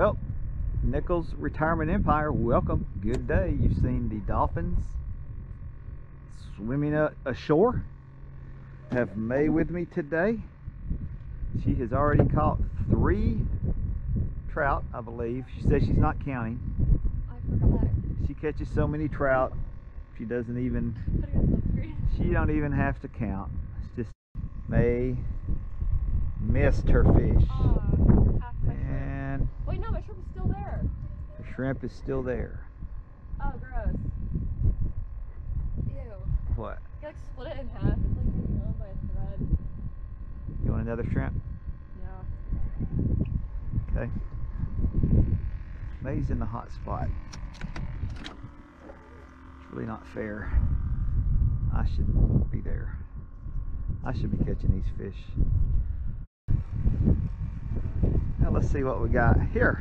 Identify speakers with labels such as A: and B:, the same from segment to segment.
A: Well, Nichols Retirement Empire, welcome. Good day. You've seen the dolphins swimming uh, ashore. Have May with me today. She has already caught three trout, I believe. She says she's not counting.
B: I forgot.
A: She catches so many trout, she doesn't even
B: Putting on sunscreen.
A: she don't even have to count. It's just May missed her fish.
B: Oh, Ah, half my shrimp.
A: And
B: Wait, no, my shrimp is still there.
A: the shrimp is still there.
B: Oh, gross. Ew.
A: What?
B: You like split it in half. It's like by a thread.
A: You want another shrimp?
B: Yeah.
A: Okay. May's in the hot spot. It's really not fair. I should be there. I should be catching these fish. Now let's see what we got here.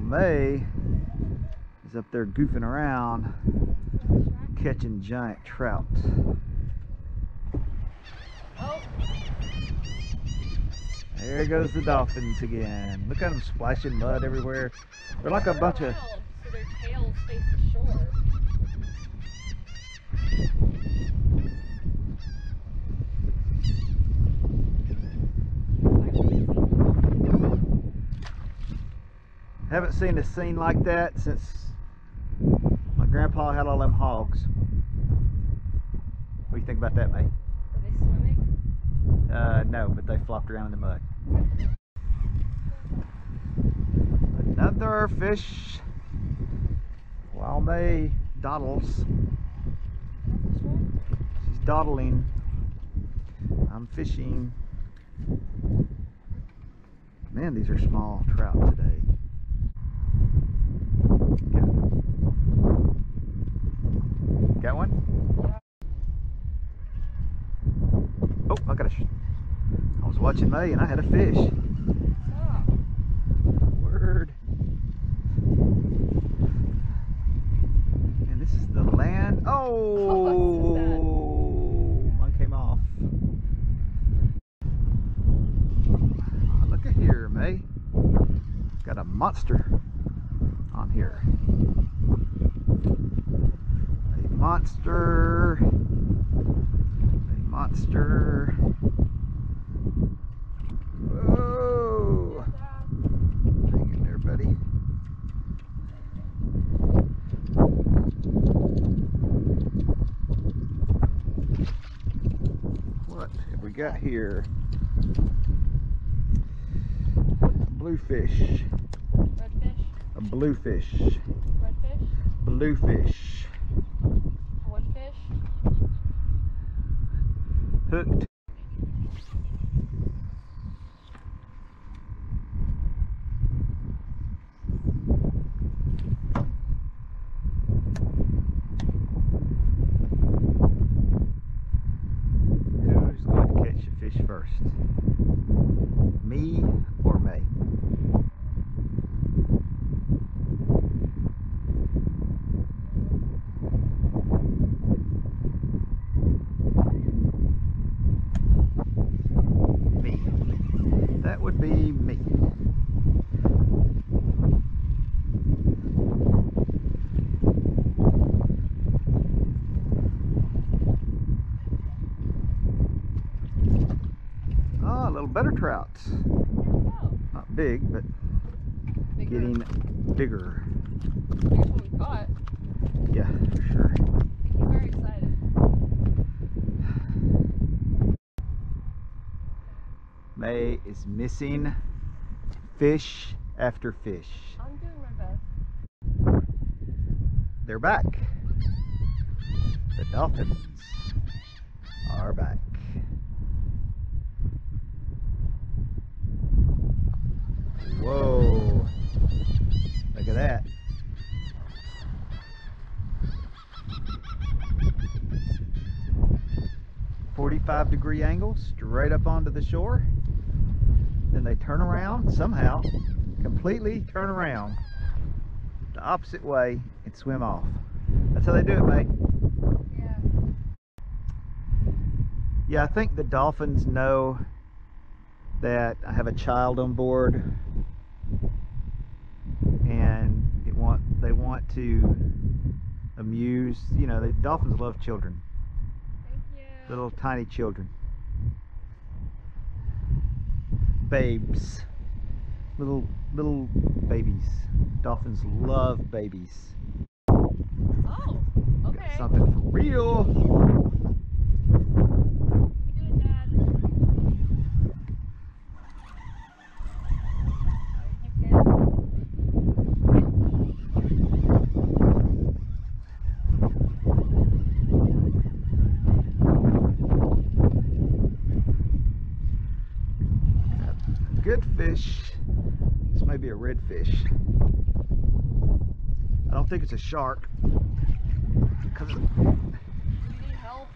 A: While May is up there goofing around catching giant trout. There goes the dolphins again. Look at them splashing mud everywhere. They're like a bunch of.
B: So their face the shore.
A: Haven't seen a scene like that since my grandpa had all them hogs. What do you think about that, mate?
B: Are they swimming?
A: Uh, no, but they flopped around in the mud. Another fish. While May dawdles. She's dawdling. I'm fishing. Man, these are small trout today. Got, one? Oh, I got a. Sh- I was watching May and I had a fish. Word. And this is the land. Oh, one came off. Look at here, May. Got a monster on here. A monster. A monster. Whoa. Hang in there, buddy. What have we got here? Bluefish.
B: Redfish?
A: A bluefish.
B: Redfish?
A: Bluefish. Hooked. Better trout.
B: Oh,
A: Not big, but
B: bigger.
A: getting bigger.
B: Biggest one we caught.
A: Yeah, for sure.
B: He's very excited.
A: May is missing fish after fish.
B: I'm doing my best.
A: They're back. The dolphins are back. Whoa. Look at that. Forty-five degree angle straight up onto the shore. Then they turn around somehow, completely turn around the opposite way and swim off. That's how they do it, mate.
B: Yeah.
A: Yeah, I think the dolphins know that I have a child on board and it want they want to amuse you know the dolphins love children.
B: Thank you.
A: little tiny children. Babes. Little little babies. Dolphins love babies.
B: Oh, okay.
A: something for real
B: You do it, Dad. You can.
A: good fish this may be a redfish I don't think it's a shark 'cause
B: Do you need help?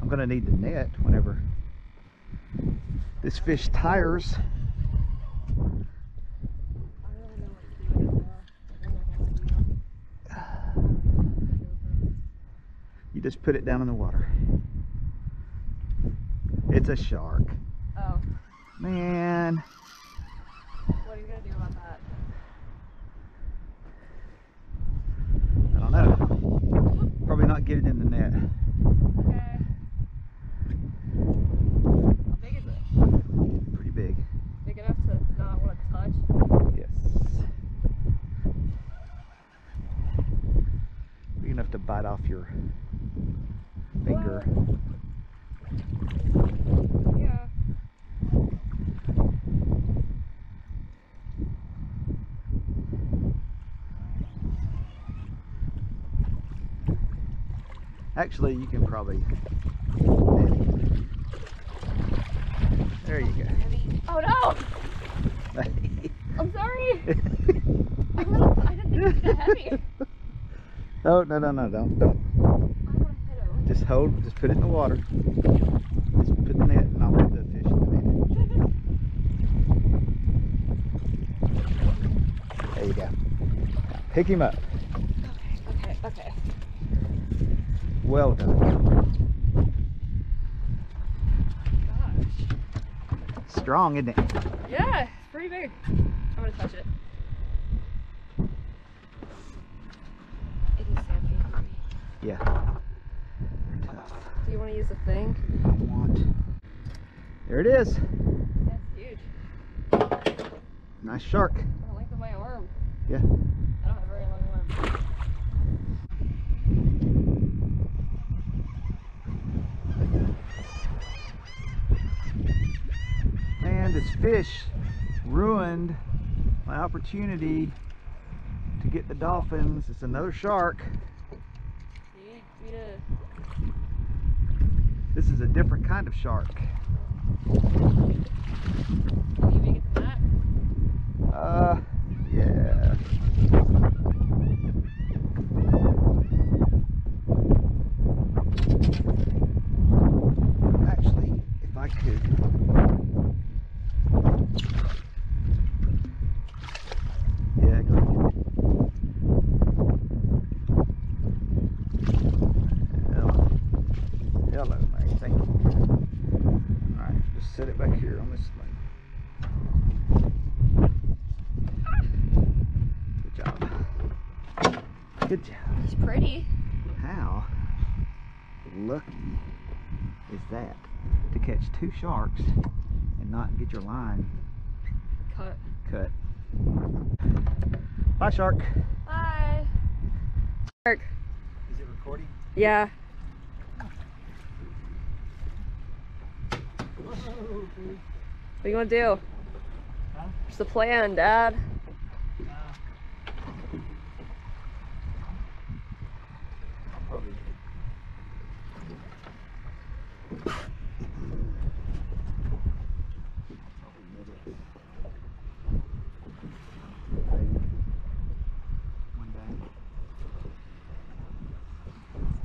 A: I'm gonna need the net whenever this fish tires.
B: I don't really know what to do with it. I don't know how to do it.
A: You just put it down in the water. It's a shark.
B: Oh,
A: Man,
B: what are you gonna do about that?
A: I don't know. Probably not get it in the net.
B: Okay. How big is it?
A: Pretty big.
B: Big enough to not want to touch?
A: Yes. Big enough to bite off your finger.
B: Yeah.
A: Actually, you can probably. There you
B: go. Oh no! I'm sorry. I, I didn't think it was that heavy.
A: No, oh, no no no don't don't.
B: I want to hit him.
A: Just hold. Just put it in the water. Just put the net, and I'll put the fish in the net. There you go. Pick him up.
B: Okay, okay.
A: Well done.
B: Gosh.
A: Strong, isn't it?
B: Yeah, it's pretty big. I'm gonna touch it. It is sandpapery.
A: Yeah. Tough.
B: Do you want to use the thing?
A: I want. There it is.
B: That's huge.
A: Nice shark.
B: The length of my arm.
A: Yeah.
B: I don't have very long arms.
A: Man, this fish ruined my opportunity to get the dolphins. It's another shark.
B: You need me to.
A: This is a different kind of shark.
B: Can you make it to that?
A: Uh, yeah. Actually, if I could. Yeah, go ahead. Hello. Hello, mate. Thank you. Alright, just set it back here on this thing. Good job. Good job.
B: He's pretty.
A: How lucky is that to catch two sharks and not get your line
B: Cut.
A: cut? Bye, shark.
B: Bye. Shark.
A: Is it recording?
B: Yeah. Oh, What you to do?
A: Huh?
B: What's the plan, Dad?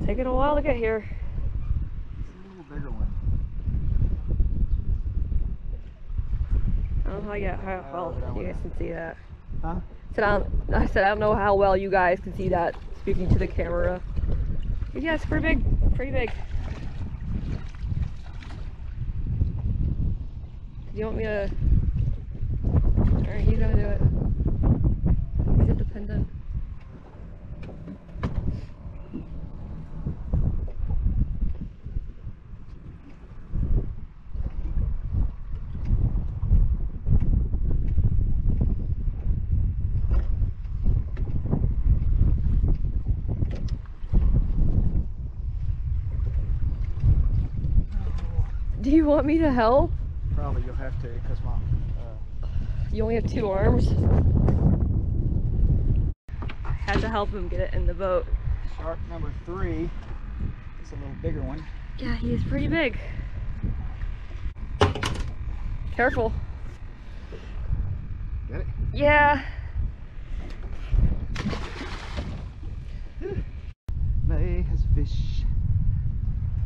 B: Taking a while to get here.
A: It's a little bigger one.
B: I don't know how, you, how well you guys can see that.
A: Huh?
B: Said I, don't, I said I don't know how well you guys can see that speaking to the camera. But yeah, it's pretty big. Pretty big. Do you want me to? Alright, he's gonna do it. He's independent. Do you want me to help?
A: Probably you'll have to because my uh,
B: You only have two arms. I had to help him get it in the boat.
A: shark number three is a little bigger one.
B: Yeah, he is pretty big. Careful.
A: Get it?
B: Yeah.
A: May has fish.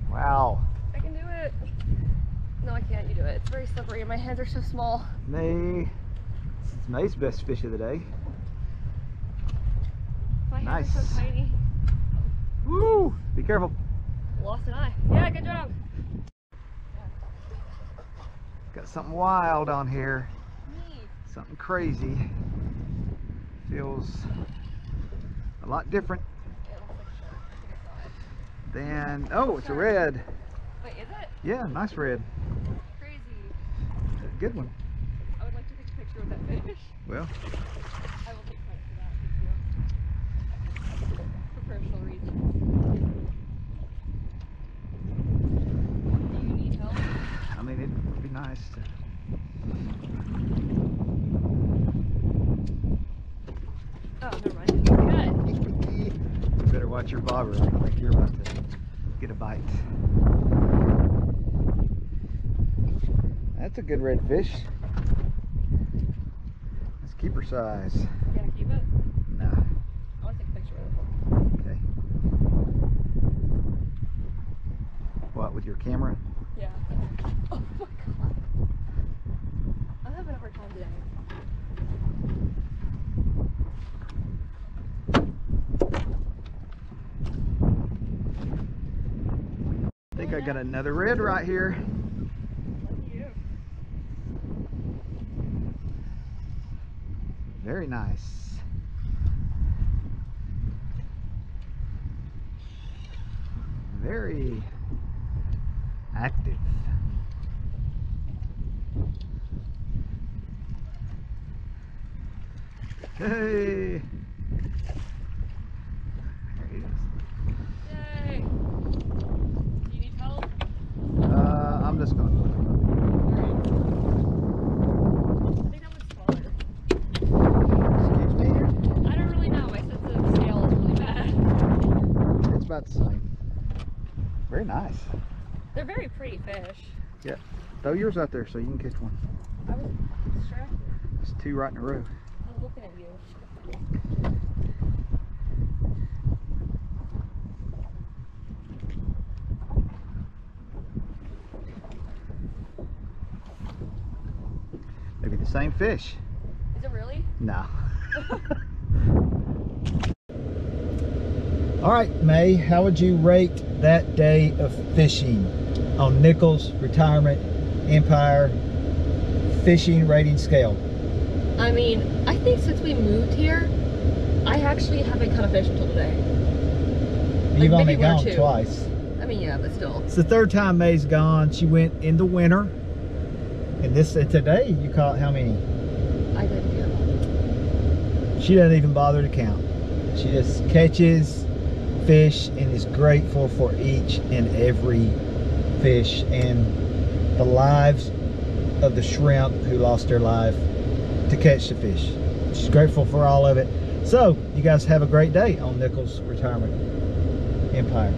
A: Wow.
B: I can do it. No, I can't. You do it. It's very slippery and my hands are so small.
A: May. It's May's best fish of the day.
B: My hands are
A: Nice.
B: so tiny.
A: Woo! Be careful.
B: Lost an eye. Yeah, good job.
A: Got something wild on here.
B: Me.
A: Something crazy. Feels a lot different
B: It looks like a shark. I think I saw it.
A: than. Oh, it's a red.
B: Wait, is it?
A: Yeah, nice red.
B: Crazy.
A: Good one.
B: I would like to take a picture of that fish.
A: Well,
B: I will take credit for that. Thank you. For personal reasons. Do you need help?
A: I mean, it would be nice to.
B: Oh, never mind. Good.
A: You better watch your bobber. I think you're about to get a bite. That's a good red fish. That's keeper size.
B: You gonna keep it?
A: Nah,
B: I want to take a picture of it.
A: okay. What, with your camera?
B: Yeah. Oh my god. I'm having a hard time today.
A: I think I got another red right here.
B: Lucky you.
A: Very nice. Very active. Hey! There he is.
B: Yay. Do you need help?
A: Uh, I'm just gonna put him
B: Alright. I think that one's smaller.
A: up. Excuse me?
B: I don't really know. My sense of scale is really bad.
A: It's about the same. Very nice.
B: They're very pretty fish. Yeah.
A: Throw yours out there so you can catch one.
B: I was distracted.
A: It's two right in a row.
B: I was looking at you.
A: Maybe the same fish.
B: Is it really?
A: No. All right, May, how would you rate that day of fishing on Nichols Retirement Empire fishing rating scale?
B: I mean, I think since we moved here, I actually haven't caught a fish until today.
A: You've
B: Like,
A: only
B: maybe one or
A: gone twice.
B: I mean, yeah, but still.
A: It's the third time May's gone. She went in the winter. And this and today you caught how many?
B: I didn't get
A: She doesn't even bother to count. She just catches fish and is grateful for each and every fish and the lives of the shrimp who lost their life to catch the fish. She's grateful for all of it. So, you guys have a great day on Nichols Retirement Empire.